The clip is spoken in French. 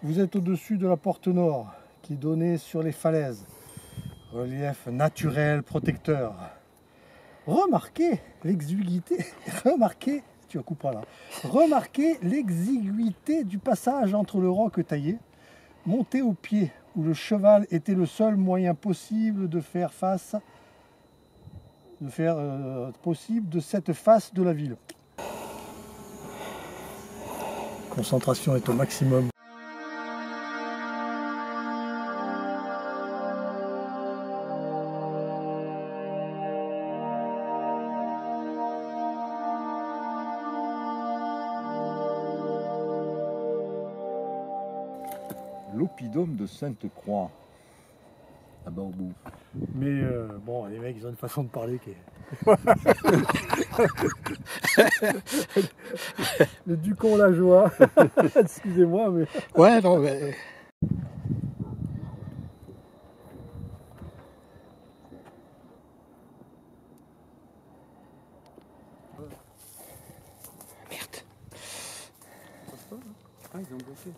Vous êtes au-dessus de la porte nord qui donnait sur les falaises. Relief naturel protecteur. Remarquez l'exiguïté. Remarquez, tu couperas là. Remarquez l'exiguïté du passage entre le roc taillé, monté au pied, où le cheval était le seul moyen possible de faire face, de faire euh, possible de cette face de la ville. Concentration est au maximum. L'oppidum de Sainte-Croix, là-bas au bout. Mais euh, bon, les mecs, ils ont une façon de parler qui est... le ducon la joie. Excusez-moi, mais... Ouais, non, mais... Merde. Ah, ils ont bloqué.